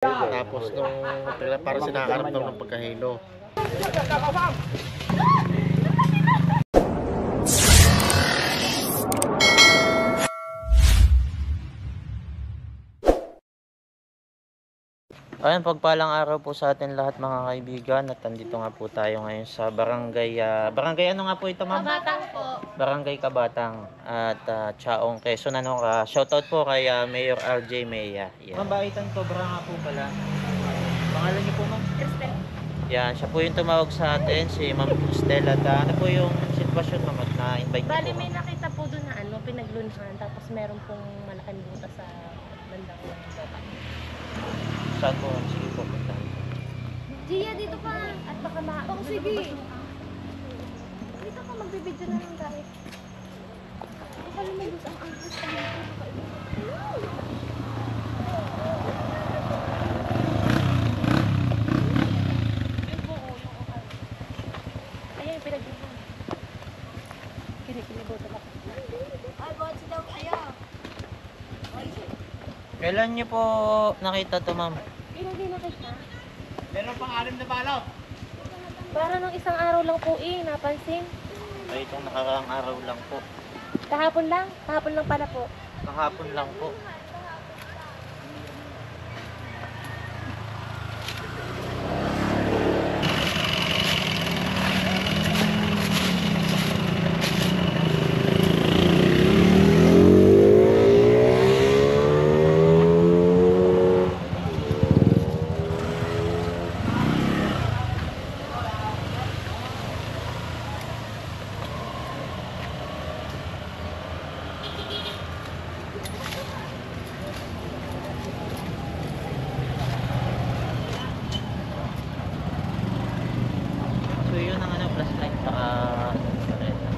Tapos nung para sinakaramdam ng pagkahilo. Ayan, pagpalang araw po sa atin lahat mga kaibigan at andito nga po tayo ngayon sa barangay, ah, barangay ano nga po ito ma'am? Kabatang po. Barangay Kabatang at ah, Chaong Quezon. Ano ka? Shoutout po kay ah, Mayor RJ Mea. Yeah. Mabaitan Cobra nga po pala. Pangalan niyo po ma'am? Kristen. Yan, siya po yung tumawag sa atin, si Ma'am Stella. Ta. Ano po yung sitwasyon ma'am at na-invite niyo Bali, po may ma'am? nakita po doon na ano, pinaglunhan. Tapos meron pong malaking butas sa. Saan po? Sige po, puntahan po. Gia, dito ka. At baka ma... Oh, sige. Dito ka, magbibidyo na lang tayo. Baka lumabas ang angkas ka Ayan, yung pinaglunhan. Kinikilibutan ako. Ay, bakit sila kaya? Kailan niyo po nakita to ma'am? Meron pang anim na balaw. Para nung isang araw lang po eh, napansin. Ay, itong nakaraang araw lang po. Kahapon lang, kahapon lang pala po. Kahapon lang po. So yun ang ano, plus light saka kareta.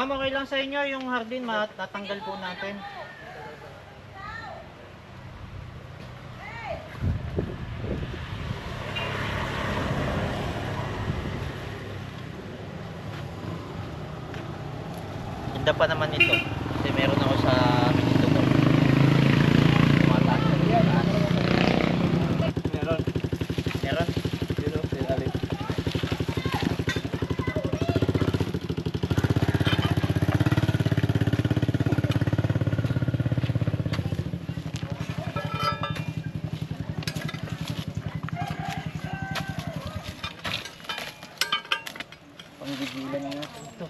Ma'am, okay lang sa inyo yung hardin, matatanggal po natin. Ganda pa naman ito. Kasi meron ako sa minito ko. Tumataas na yan. Meron. Meron? Yun o, pinalit. Panggigilan nga ito.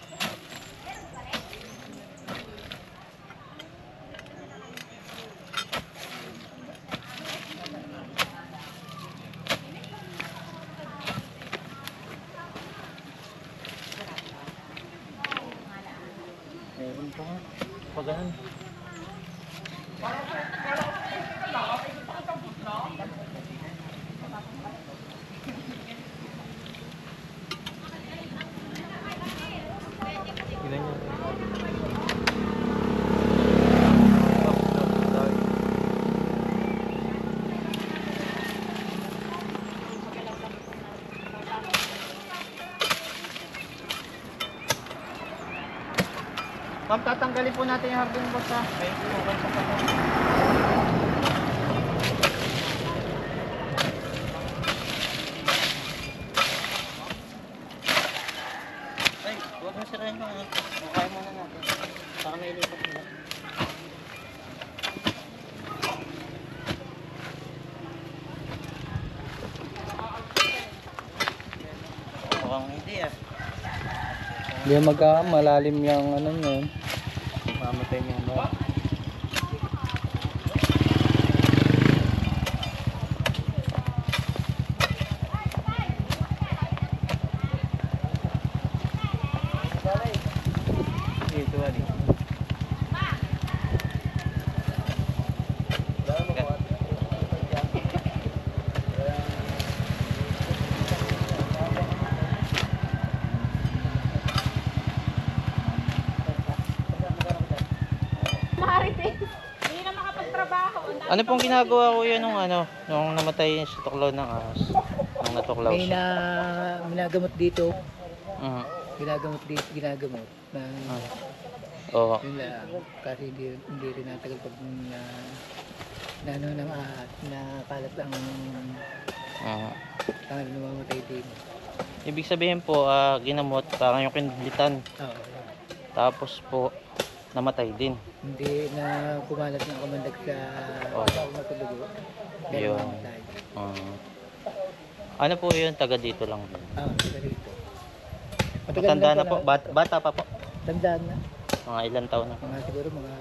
Meron pa nga. Pag ganun. Ilan yun? Ma'am, tatanggalin po natin yung hardin boss ha. Okay sa Ay, huwag mo sirahin mo. Mukhay muna natin. Baka may lipat nila. Mukhang hindi ah. Hindi magka malalim yung ano yun. Mamatay niya mo. Ito ali. Marites. Hindi na makapagtrabaho. Ano pong ginagawa ko yun nung ano, nung namatay sa tuklaw ng ahas? Nung natuklaw May siya. na minagamot dito. Mhm. Ginagamot dito, ginagamot. Na, Ah. Oo. yun lang. Kasi hindi, hindi rin natagal pag na, na ano ng ahas, na kalat ang Ah. tangal na mamatay din. Ibig sabihin po, ah, ginamot, parang yung kinlitan. Oo. Tapos po, namatay din. Hindi na kumalat ng kamandag sa oh. matulugo. Dahil Yun. mamatay. Ah. ano po yun? Taga dito lang. din. Ah, taga rito. Matanda na po. Bat- bata pa po. Tandaan na. Mga ilang taon na. Mga siguro mga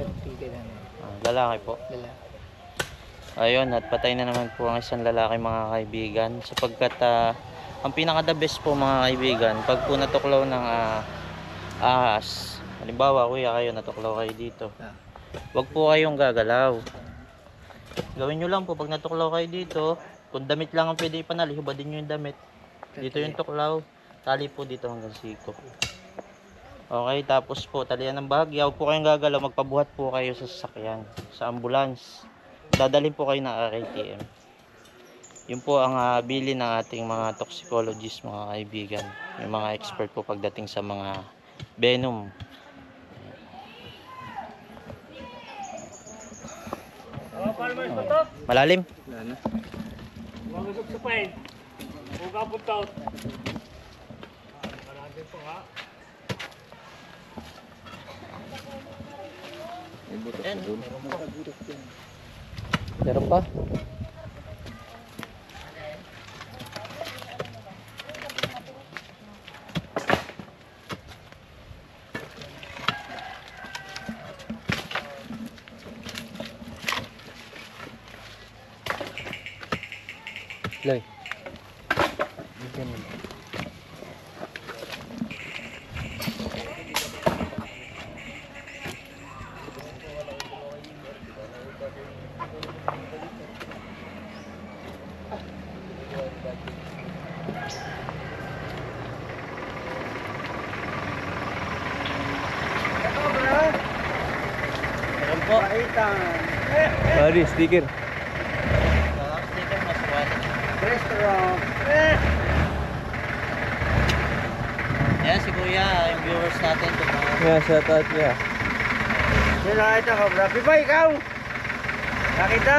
30 ka na. Ah, lalaki po. Dala. Ayun, at patay na naman po ang isang lalaki mga kaibigan. Sapagkat ah, ang pinaka the best po mga kaibigan, pag po natuklaw ng ah, ahas, halimbawa kuya kayo natuklaw kayo dito, Ah. wag po kayong gagalaw. Gawin nyo lang po pag natuklaw kayo dito, kung damit lang ang pwede ipanali, hubadin nyo yung damit. Dito yung tuklaw, tali po dito hanggang siko. Okay, tapos po, talian ng bahagya, huwag po kayong gagalaw, magpabuhat po kayo sa sasakyan, sa ambulance. Dadalhin po kayo ng RATM. Yun po ang ah, bili ng ating mga toxicologist, mga kaibigan. Yung mga expert po pagdating sa mga venom. Malalim? Yan. Meron pa? Loy. Meron po. Sorry, sticker. Sa sticker mas wala. Restaurant. Yan si Kuya, yung viewers natin. Yeah, shout out niya. Sino nakita ko, bro? Pipa, ikaw! Nakita?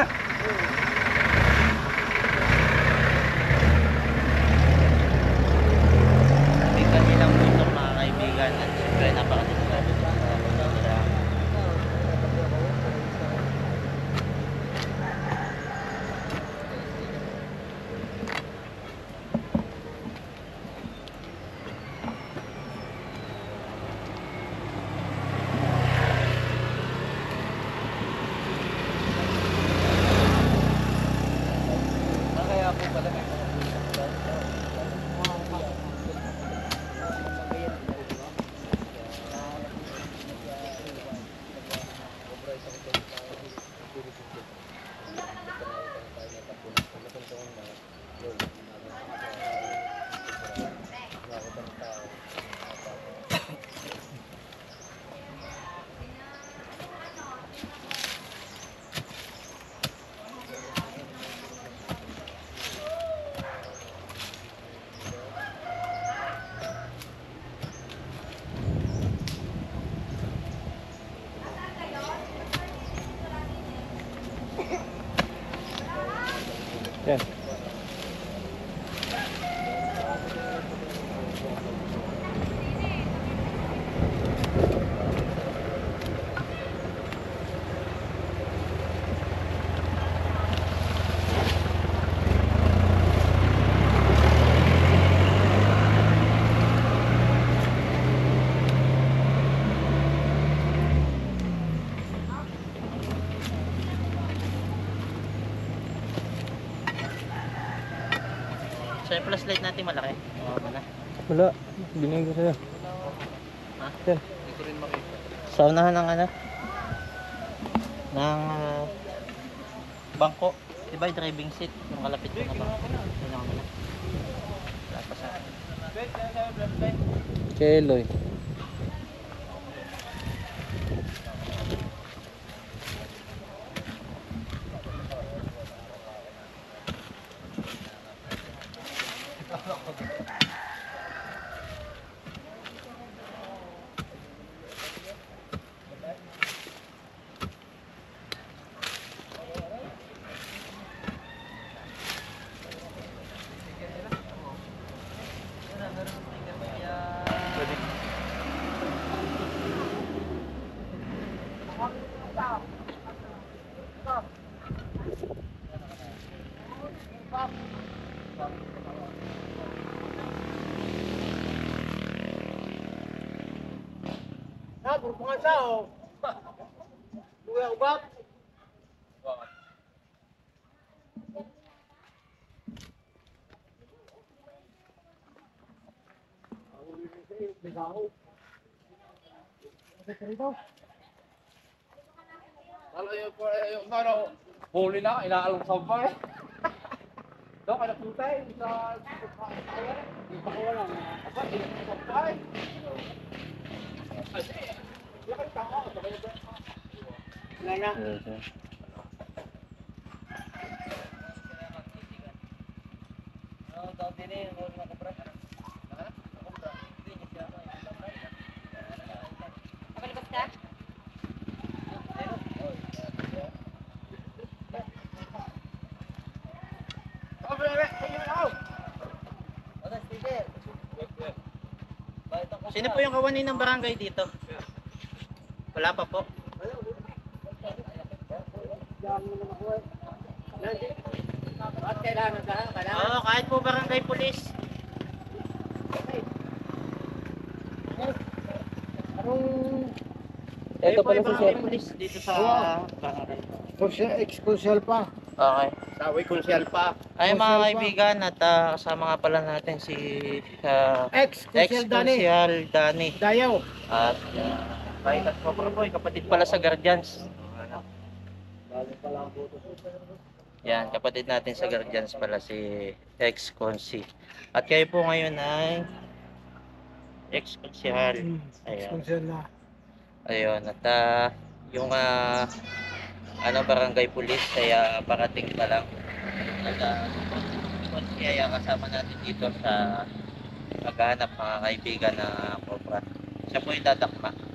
Yeah. Flashlight natin malaki. Oo, na. Wala. Binigay ko sa'yo. Ha? Yan. Sa unahan ng ano? Ng ah, bangko. Diba yung driving seat? Yung kalapit ko na ba? Yun ako muna. Wala pa sa akin. Keloy. Kalau yung, yung ano, huli na, inaalam sa bay. Doon ka naputay sa Hindi pa ko wala. Aba, hindi sa bay. Sino po yung kawani ng barangay dito? Wala pa po. Oo, kahit po barangay police. Ito po yung barangay police dito sa barangay. Exclusive pa. Okay. Sawi konsyal pa. Ay mga kaibigan at ah, kasama nga pala natin si uh, Ex-Exclusive Dani. ex-Consyal Dani. Dayaw. At uh, kahit at Boy, kapatid pala sa Guardians. Yan, kapatid natin sa Guardians pala si ex-Consi. At kayo po ngayon ay. Ayan. Exclusive na. Ayun, at ah, yung ah, ano barangay police kaya parating pa lang. At uh, kaya kasama natin dito sa maghanap mga kaibigan na cobra. Siya po yung dadakma.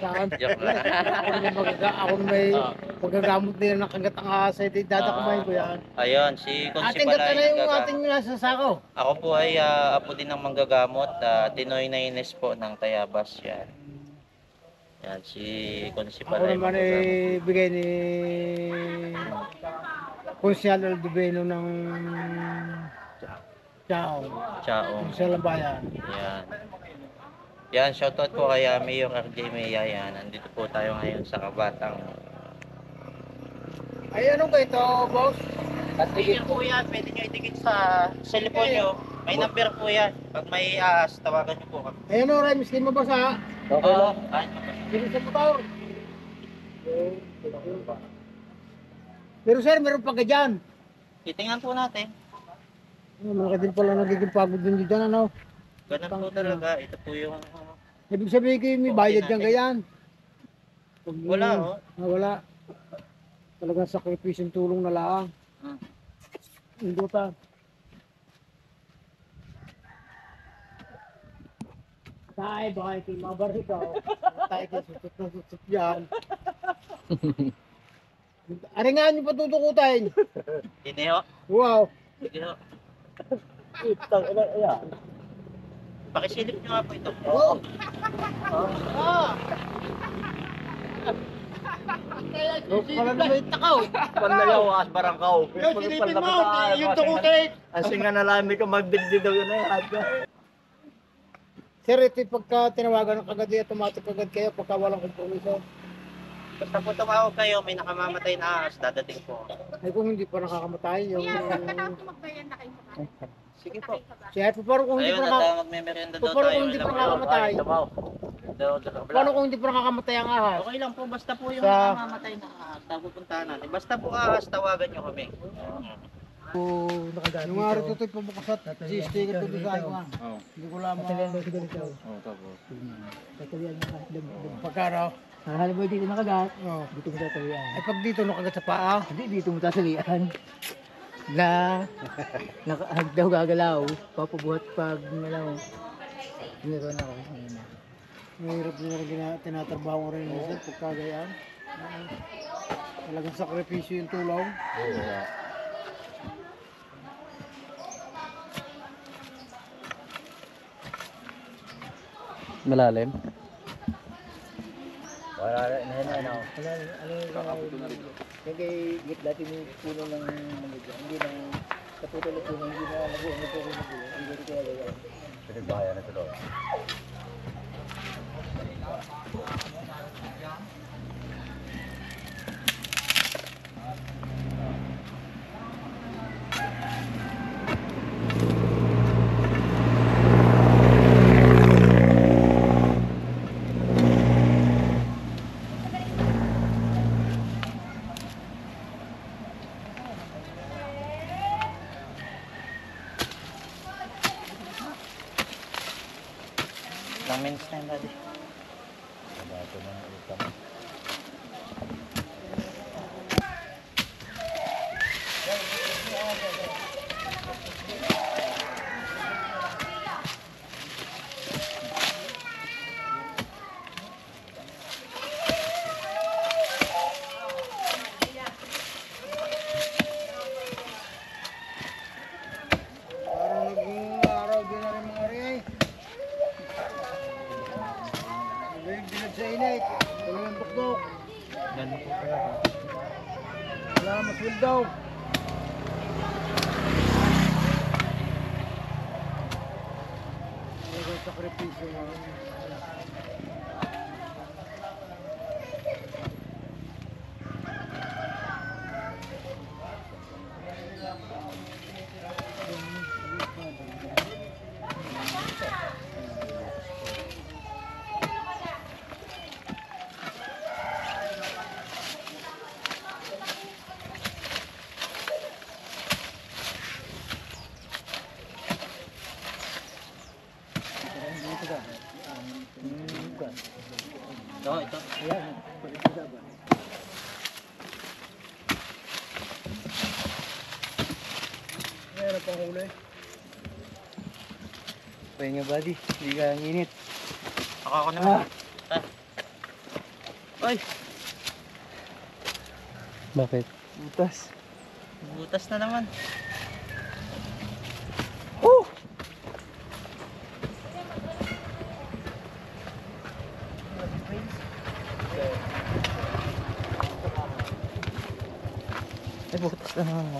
Saan? Joke lang. ako naman magaga, ako na may Ah. magagamot din ng kagat ang asa ito. Dadakamay ko yan. Ayun, si Consi Ating pala gata na yung ating nasa sako. Ako po ay ah, apo din ng manggagamot. Uh, Tinoy na Ines po ng Tayabas. Yan. Yan, si Consi Ako yung naman ay bigay ni Konsyal Aldubeno ng Chao. Chaong. Sa Lambayan. Yan. Yan, shoutout po kay ah, Mayor RJ Maya. Yan, nandito po tayo ngayon sa Kabatang. Ay, ano ba ito, boss? Sticker po yan, pwede nyo itikit sa cellphone nyo. May number po yan. Pag may ahas, tawagan nyo po kami. Ayan o, Ray, miskin mo ba sa? Okay lang. Kahit mabasa. Sino sa motor? Pero sir, meron pa ka dyan. Titingnan po natin. Oh, malaki din pala nagiging pagod din dyan, ano? Ganun po talaga. Ito po yung... ah, Ibig sabihin ko may bayad dyan ganyan. Pag- Wala, oh. Ah, wala. Talagang sakripisyon tulong na lang. Hmm. Hindi pa. Tay, yung mga barik ako. Tay, ka susut na susut yan. Aringan nyo pa tutukutin. Hindi ho. Wow. Sige ho. Itang ina yan. Pakisilip nyo nga po ito. Oh. Ah. Pala na. Panlayaw, as barangkaw. Yung silipin mo, yung tukutin. Asi nga nalami ka magdigdi daw yun eh. Sir, ito yung pagka tinawagan ng kagad, automatic kagad kayo pagka walang kompromiso. Basta po tumawag kayo, may nakamamatay na ahas, dadating po. Ay kung hindi pa nakakamatay, yung... magbayan na kayo sa Sige po. Ate, paano kung hindi Ayun, pa daw Paano tayo. kung hindi pa nakakamatay? Paano kung hindi pa nakakamatay ang ahas? Okay lang po, basta po yung Sa- namamatay na ahas, na pupuntahan natin. Basta po ahas, tawagan nyo kami. Yung araw ito ito pabukasat, si sticker ko doon sa akin. ah. Oo. Hindi ko lang ganito. Oo, tapos. Pagkaraw. Mo dito nakagat. Oh. Dito mo tatalian. Ay pag dito nakagat sa paa, Hindi, dito mo tatalian. Na, nakahag daw gagalaw. Papabuhat pag, ano, Meron ako. Ayun na. mahirap din ako tinatrabaho ko rin minsan pagka gayaan. Oo. Talagang sakripisyo yung tulaw. Malalim? Wala, ano, yung kay git dati may puno ng dyan. Hindi na, kaputol na puno, hindi na nabuo, hindi po rin nabuo. Hindi ko kaya gaya. Ilang Pahinga buddy, hindi ka ang init. Ako ako naman. Ah. Ay, Bakit? Butas. butas na naman. Ay, butas na naman.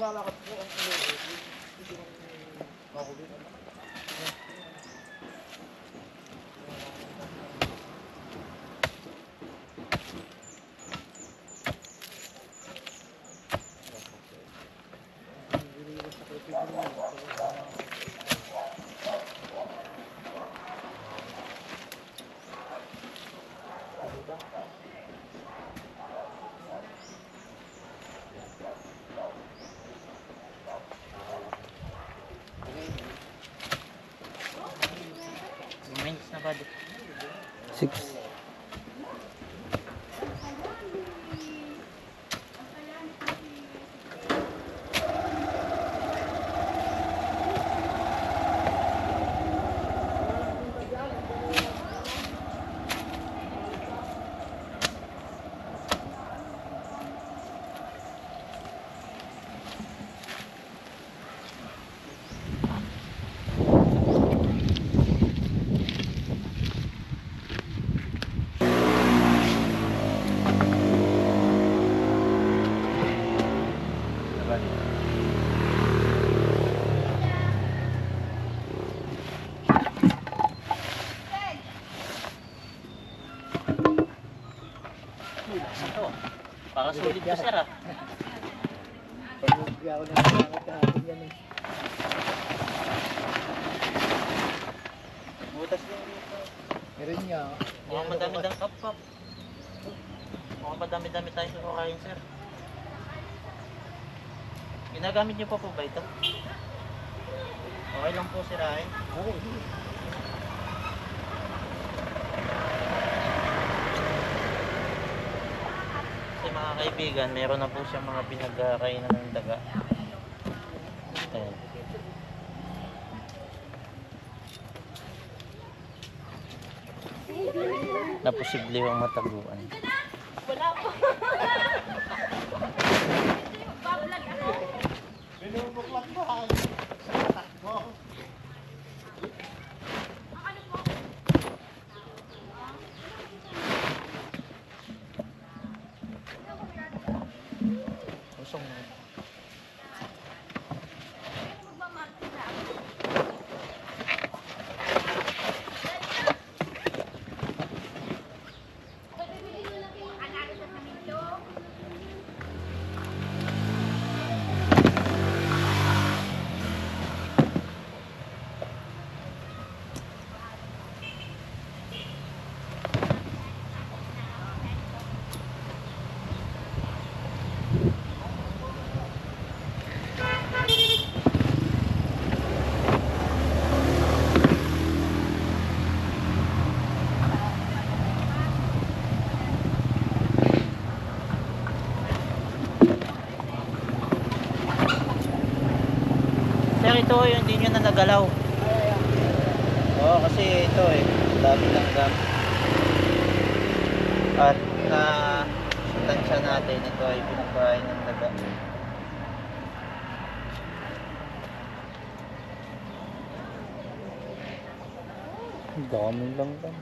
naglalakad po ang. Solid po sir ah. Pag-uwi ako ng mga kahapon yan eh. Butas din dito. Meron niya. Mukhang madami-dami up. Mukhang madami-dami tayo sa kakain sir. Ginagamit niyo pa po ba ito? Okay lang po sirahin. Okay. Kasi mga kaibigan, meron na po siya mga pinagkakainan ng daga. Ayan. Na posible yung mataguan. Ito yung hindi nyo na nagalaw. Oo, kasi ito eh, dami lang gam. At na tansya natin, ito ay pinagkain ng daga. Ang dami lang gam.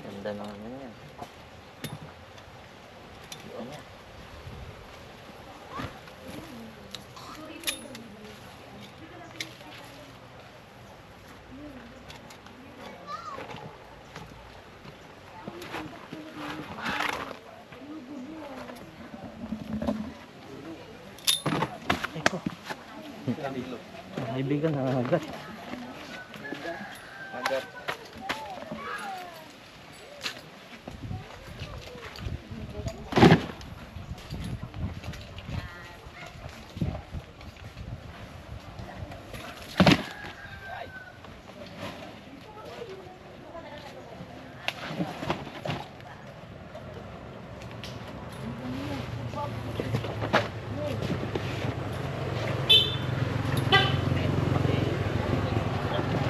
Ganda naman yan. Ano? Eko. Kaibigan, nangagat. Agat.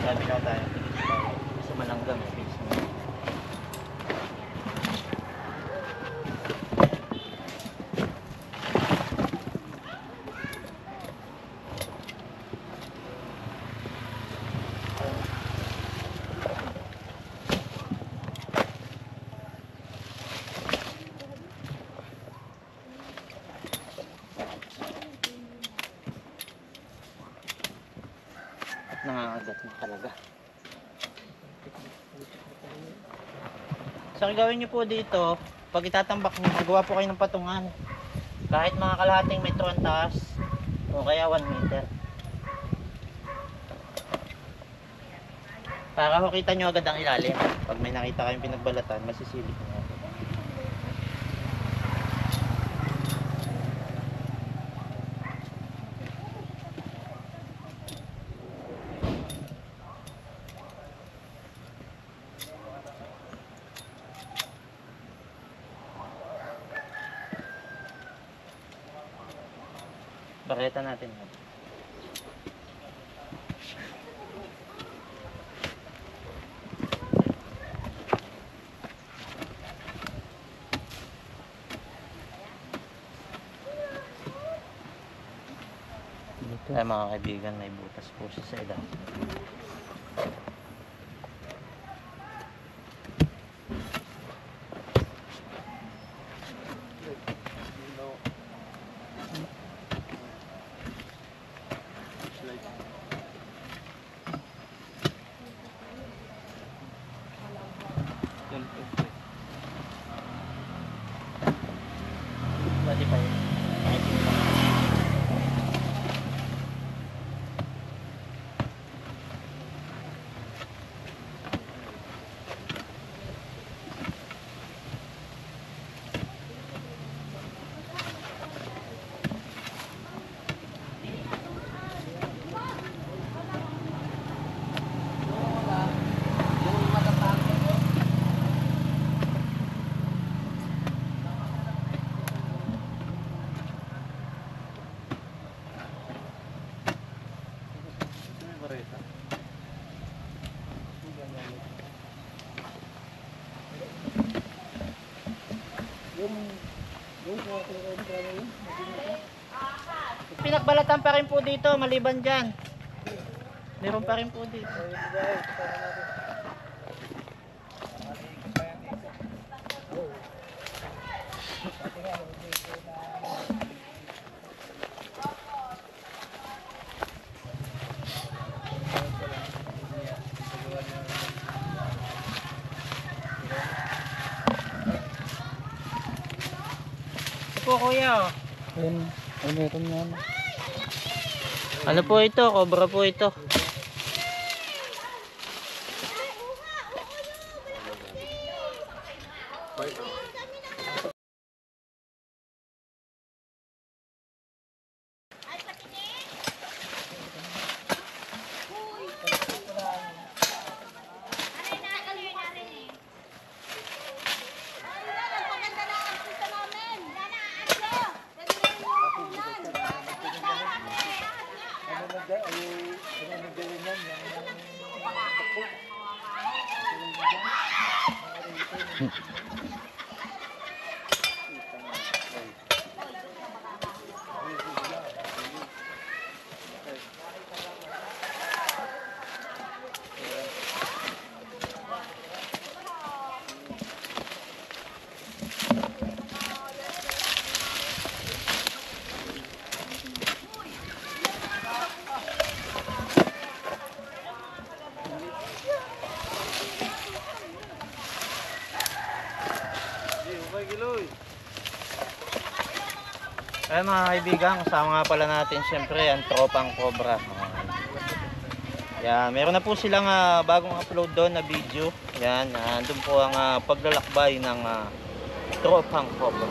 Sabi na tayo. Sa Malanggang, eh. Base na. At nangangagat na talaga. So, ang gawin nyo po dito, pag itatambak nyo, magawa po kayo ng patungan. Kahit mga kalahating metro ang taas, o kaya 1 meter. Para ho kita nyo agad ang ilalim. Pag may nakita kayong pinagbalatan, masisilip nyo. Bakita natin. yan. Kaya mga kaibigan, may butas po siya sa ilalim. Pinagbalatan pa rin po dito, maliban dyan. Meron pa rin po dito. Ito po kuya oh. Ayun, ay meron nga na. Ano po ito? Cobra po ito. Ay mga kaibigan, kasama nga pala natin siyempre ang tropang Cobra. Yan, meron na po silang ah, bagong upload doon na video. Yan, andun po ang ah, paglalakbay ng ah, tropang Cobra.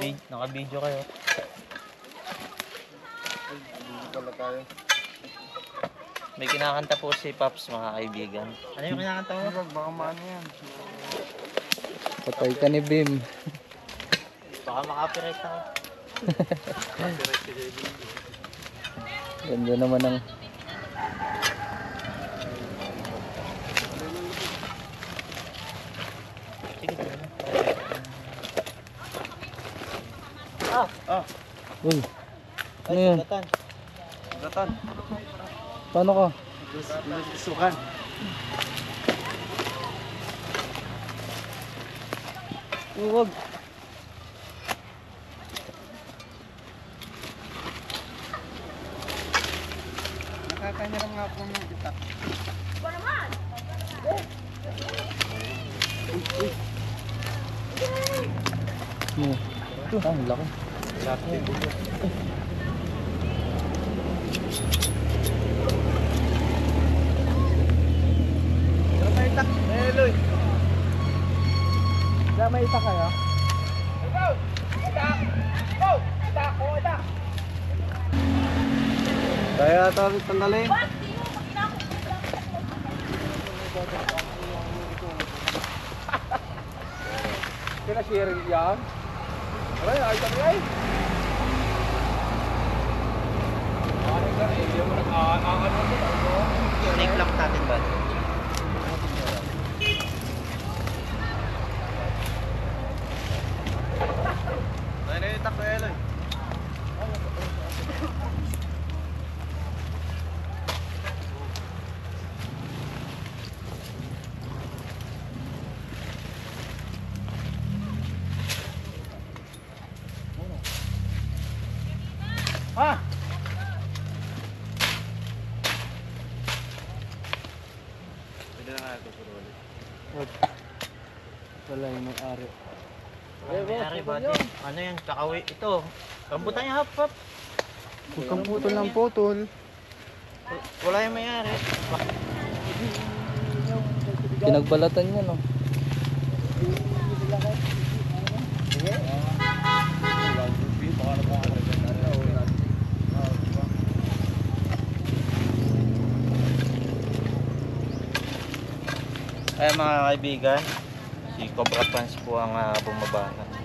Naka-video, naka-video kayo. May kinakanta po si Pops mga kaibigan. Ano yung kinakanta mo? Baka maano yan. Patay ka ni Bim. Baka makapirate ako. Ganda naman ang Uy, Ano yun? sugatan. Gatan. paano ka? Sukan. Huwag. Nakakanyarang nga po ng itak. Ano? Ah, ang laki. Pero may itak. Eh, Loy. Wala may itak kayo? Kaya tayo tanggalin. Kina-sharing yan. Aray, ay kami ay. Nakawi ito. Rambutan niya hap hap. Huwag ng putol. Wala yung mayari. Pinagbalatan niya no. Kaya mga kaibigan, si Cobra Pants po ang ah, uh, bumabana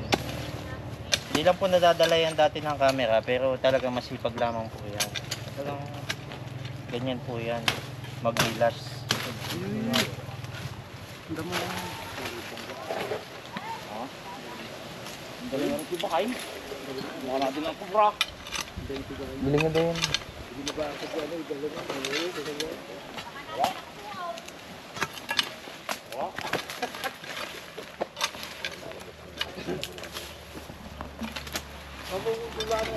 na. Hindi lang po nadadala yan dati ng camera pero talagang masipag lamang po yan. Talagang ganyan po yan. Magbilas. Ang galing na rin si Bakay. Wala din ang kubra. Bili nga din.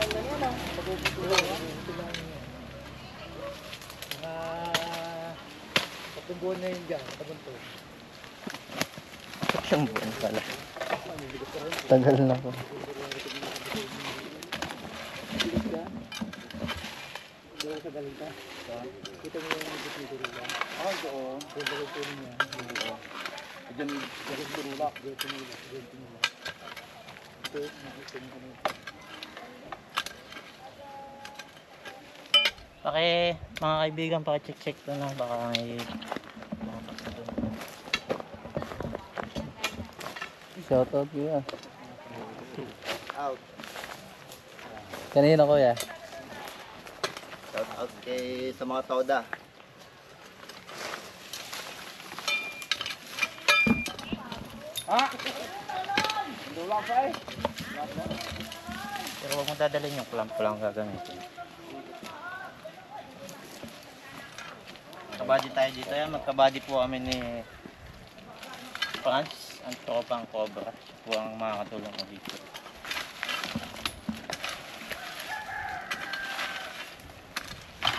Mga tatlong buwan na yun dyan, tatlong Siyang buwan pala. Tagal na po. Ay, oo. Diyan, diyan turulak. Paki, mga kaibigan, paki-check-check to na. Baka may... Shoutout kuya. Kanina kuya. Shout out kay sa mga tauda. Ha? Turulak pa eh. Pero huwag mo dadalhin yung clamp lang gagamitin. Magkabady tayo dito. Yan, magkabady po kami ni Franz, ang tropang Cobra. Siya po ang makakatulong ko dito.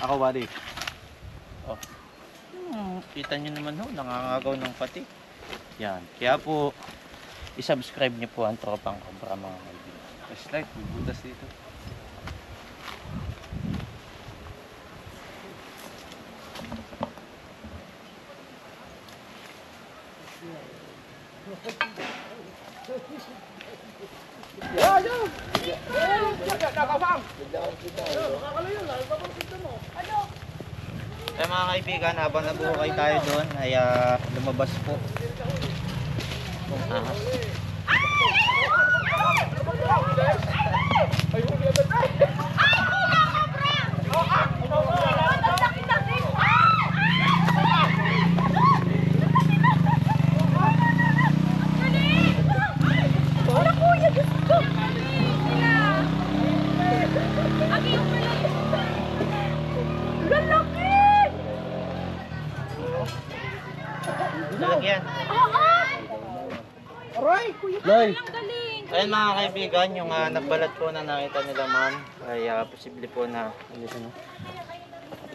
Ako buddy. Hmm, kita nyo naman ho, nangangagaw ng pati. Yan. Kaya po, isubscribe nyo po ang tropang Cobra mga kaibigan. Flashlight, bubutas dito. Kaya mga kaibigan, habang nabuhay tayo doon, ay ah, lumabas po. Kung ahas. Lalagyan. Loy! Ayun mga kaibigan, yung ah, nagbalat po na nakita nila ma'am, ay ah, posible po na, ano ano?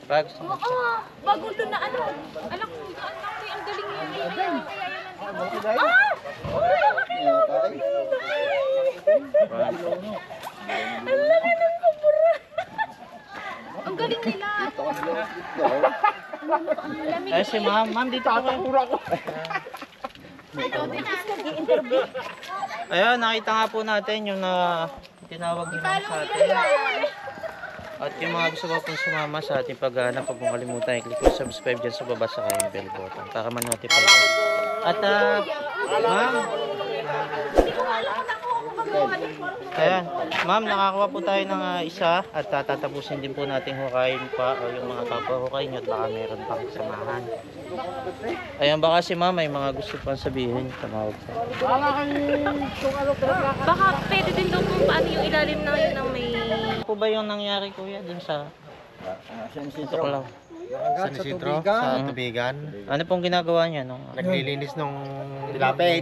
Pag, Oo, bagong doon na ano. Alam ko, ang laki, ang galing niya. Kaya yan ang- Ah! Ang laki ng kapura. Ang galing nila. ay si ma'am, ma'am dito po kayo. Ikaw Ayun, nakita nga po natin yung na tinawag ni ma'am sa atin. At yung mga gusto ko pong sumama sa ating paghahanap, pag mong kalimutan, i-click yung subscribe dyan sa baba sa kayong bell button para ma-notify ka. At ah, ma'am, ayan, ma'am, nakakuha po tayo ng ah, isa at ah, tatapusin din po natin hukayin pa o yung mga kapwa hukayin nyo at baka meron pang samahan. Ayan, baka si ma'am may mga gusto pang sabihin. Tumawag sa Baka pwede din daw kung paano yung ilalim na yun ng may... Ano po ba yung nangyari kuya dun sa Tuklaw? Sa Isidro, sa Tubigan. Ano pong ginagawa niya nung Naglilinis nung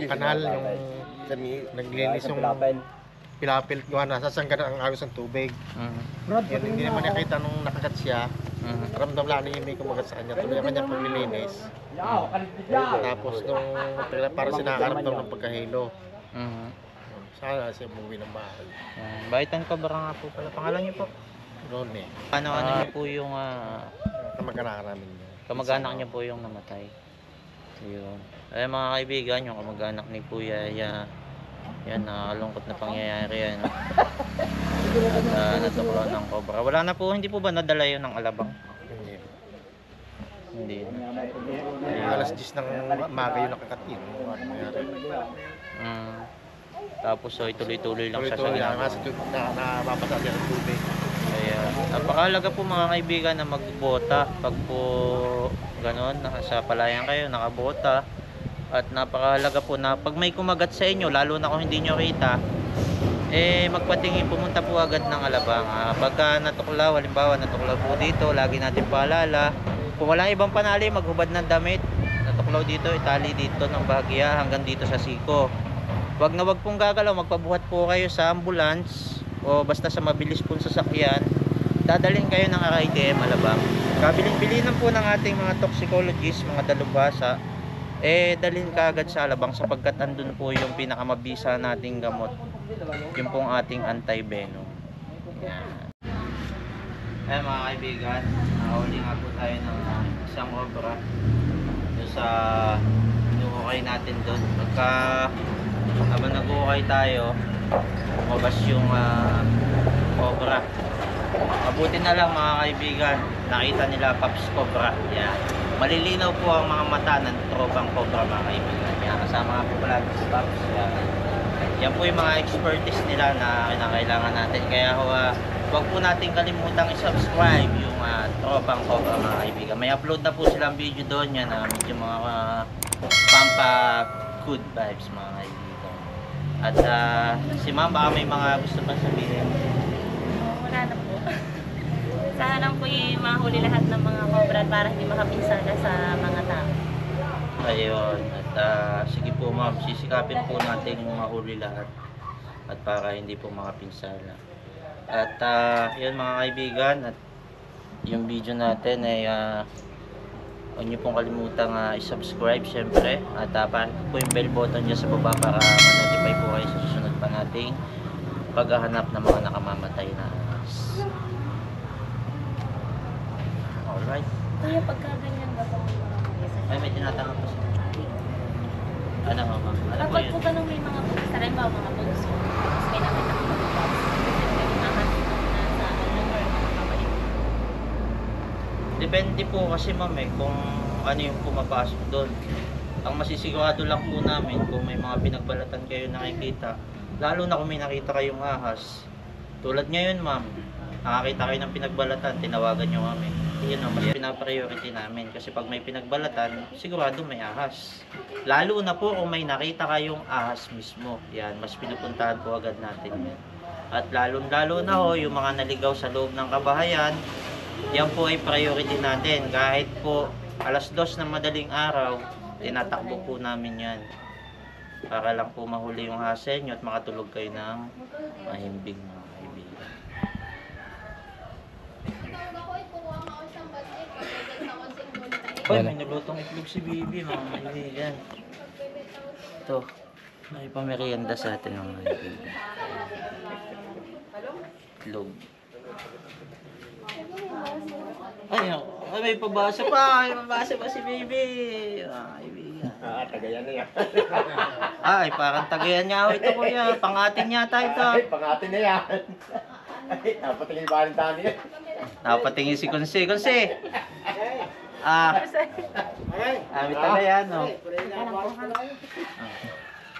kanal, yung naglilinis yung pilapil gawa na sasanggan ang agos ng tubig. Mhm. Yan, hindi naman nakita nung nakagat siya. Mhm. Ramdam lang niya yung may kumagat sa kanya. Tuloy ang kanyang paglilinis. Tapos nung parang sinakaramdam ng pagkahilo. Mhm. Sana siya umuwi ng bahay. Yan. Baitan ko nga po pala. Pangalan niyo po? Eh. Ano ano niyo po yung ah, Kamag-anak namin kamag-anak niyo po yung namatay? Yun. Eh mga kaibigan, yung kamag-anak ni Kuya ya yan, nakakalungkot na pangyayari yan. At uh, natuklaw ng cobra. Wala na po, hindi po ba nadala yun ng alabang? Hindi. Hindi. Wala alas 10 ng umaga yung nakakatin. Ano? Mm. Tapos so, ituloy-tuloy lang siya sa Tuloy-tuloy lang, ginagawa. nasa tubig na napapasa siya ng tubig. Kaya, napakalaga po mga kaibigan na magbota pag po ganon, nasa palayan kayo, nakabota. At napakahalaga po na pag may kumagat sa inyo, lalo na kung hindi nyo kita, eh magpatingin, pumunta po agad ng alabang. Ah, pagka natuklaw, halimbawa natuklaw po dito, lagi natin paalala. Kung walang ibang panali, maghubad ng damit. Natuklaw dito, itali dito ng bahagya hanggang dito sa siko. Wag na wag pong gagalaw, magpabuhat po kayo sa ambulance o basta sa mabilis pong sasakyan. Dadalhin kayo ng RITM Alabang. Kabiling-bilinan po ng ating mga toxicologists, mga dalubhasa, eh dalhin ka agad sa Alabang sapagkat andun po yung pinakamabisa nating gamot. Yung pong ating anti-venom. Yan. Eh mga kaibigan, nahuli nga po tayo ng isang obra doon sa inuukay natin doon. Pagka habang nag-uukay tayo, lumabas yung ah, cobra. Mabuti na lang mga kaibigan, nakita nila Pops Cobra. Yan. Malilinaw po ang mga mata ng tropang cobra mga kaibigan. Yan, kasama po pala si Pops. Yan. Po yung mga expertise nila na kinakailangan natin. Kaya uh, huwag po natin kalimutang i-subscribe yung ah, tropang cobra mga kaibigan. May upload na po silang video doon. Yan, na medyo mga ah, pampa good vibes mga kaibigan. At ah, si ma'am baka may mga gusto pa sabihin. Sana po yung mahuli lahat ng mga cobra para hindi makapinsala sa mga tao. Ayun. At ah, sige po ma'am, sisikapin po natin mahuli lahat. At para hindi po makapinsala. At ah, yun mga kaibigan, at yung video natin ay ah, huwag niyo pong kalimutang ah, i-subscribe syempre. At uh, po yung bell button dyan sa baba para ma-notify po kayo sa susunod pa nating paghahanap ng mga nakamamatay na. Alright. Kuya, pagka ganyan ba po may mga pulis? Ay, may tinatanong po siya. Ano ho, ma'am? Ano po Kapag yun? po ganun may mga pulis, ba mga pulis po? Tapos may nakita ko mga pulis. Na nasa ano or nakakabalik. Depende po kasi ma'am eh, kung ano yung pumapasok doon. Ang masisigurado lang po namin kung may mga pinagbalatan kayo nakikita, lalo na kung may nakita kayong ahas. Tulad ngayon ma'am, nakakita kayo ng pinagbalatan, tinawagan nyo kami. Yun ang mas pinapriority namin kasi pag may pinagbalatan, sigurado may ahas. Lalo na po kung may nakita kayong ahas mismo. Yan, mas pinupuntahan po agad natin yan. At lalong-lalo na ho, yung mga naligaw sa loob ng kabahayan, yan po ay priority natin. Kahit po alas dos ng madaling araw, tinatakbo po namin yan. Para lang po mahuli yung hassle nyo at makatulog kayo ng mahimbing mga kaibigan. Hoy, may nalutong itlog si Bibi mga kaibigan. Ito, may pamerienda sa atin mga kaibigan. Itlog. Ay. Ay, may pabasa pa. May pabasa pa si Bibi. Ah, kaibigan. Ah, tagayan na yan. Ay, parang tagayan niya ako ito, kuya. Pangatin yata ito. Ay, pangatin na yan. Ay, napatingin ba rin tani yan? Napatingin si Kunsi. Kunsi! Ah, ah, may tagayan, no?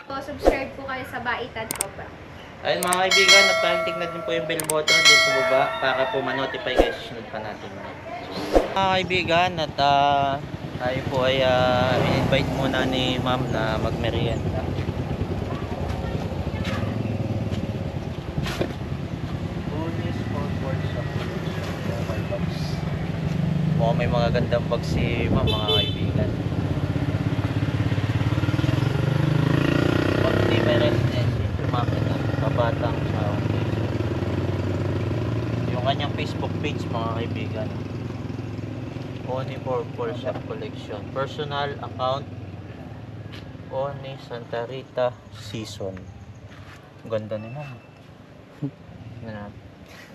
So, subscribe po kayo sa Baitan Cobra. Ayun mga kaibigan, at parang tignan din po yung bell button dyan sa baba para po ma-notify kayo sa sunod pa natin. Mga kaibigan, at ah, tayo po ay ah, in-invite muna ni ma'am na magmerienda. Mukhang may mga gandang bags si ma'am mga kaibigan. Pag hindi may residency, sumakit na kabatang taong Yung kanyang Facebook page mga kaibigan. Oni Purple Shop Collection. Personal account Oni Santa Rita Season. Ang Ganda ni ma'am.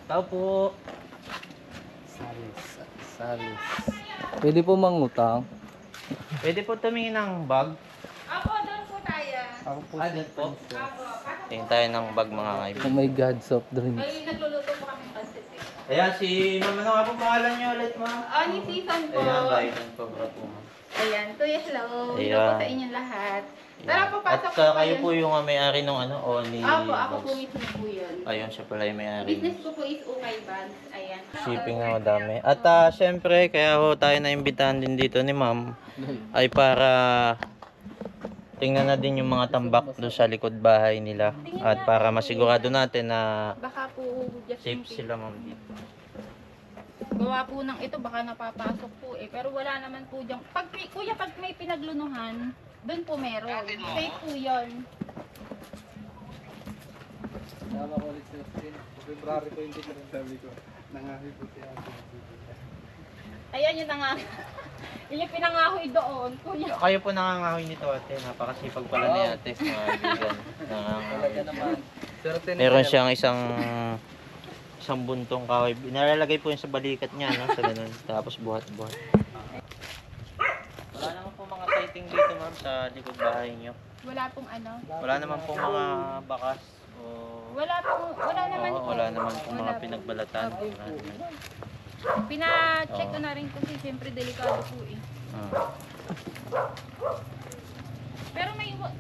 Tao po. Salis. Salis. Pwede po mangutang. Pwede po tumingin ng bag. Ako, doon po tayo. Ako po Ah, doon po. Tingin tayo ng bag mga kaibigan. Oh my God, soft drinks. Ay, nagluluto po kami pansit. eh. Ayan, si ma'am, ano nga po pangalan niyo ulit ma'am? Oh, ni Tiffan po. Ayan, Biden po, bro po. Ayan, Kuya hello. Hello Ayan. po sa inyong lahat. Tara po, At uh, kayo po yung uh, may-ari ng ano, Oni Opo, ako po Bags. mismo po yun. Ayun, siya pala yung may-ari. Business ko po is Ukay Bags. Ayan. Shipping na madami. At uh, syempre, kaya ho tayo naimbitahan din dito ni ma'am ay para tingnan na din yung mga tambak doon sa likod bahay nila. At para masigurado natin na Baka po just in safe case. sila ma'am dito. Gawa po ng ito, baka napapasok po eh. Pero wala naman po dyan. Pag, kuya, pag may pinaglunuhan, doon po meron. Safe po yun. Tama ko ulit sa February 23 sabi ko. Nangahi po siya. Ayan yung nanga. yun yung pinangahoy doon. Kuya. Kayo po nangangahoy nito ate. Napakasipag pala ni ate. Mga kaibigan. Nangangahoy. Talaga naman. Swerte na Meron kaya- siyang isang isang buntong kahoy. Nilalagay po yun sa balikat niya, no? Sa ganun. Tapos buhat-buhat. Wala naman po mga sighting dito, ma'am, sa likod bahay niyo. Wala pong ano. Wala naman po mga bakas o... Wala pong, wala naman Oo, po. wala naman po Wala mga po. pinagbalatan. Opo. Wala naman. Pina-check ko na rin kasi siyempre delikado po eh. Ah. Pero may wa-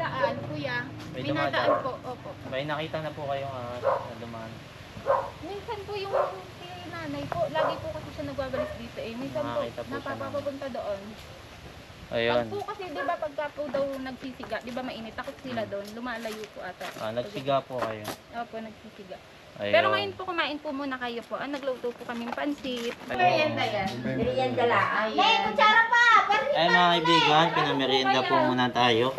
kahit kuya. May May nadaan po, opo. May nakita na po kayong ahas na dumaan. Minsan po yung si nanay po, lagi po kasi siya nagbabalik dito eh. Minsan po, Nakakita po siya ng- napapapunta doon. Ayun. Pag po kasi, di ba, pagka po daw nagsisiga, di ba mainit, takot sila doon, lumalayo po ata. Ah, nagsiga po kayo. Opo, nagsisiga. Ayun. Pero ngayon po, kumain po muna kayo po. Ah, nagluto po kami ng pansit. Ayun. Merienda yan. Merienda lang. Ay mga kaibigan, pinamerienda po muna tayo.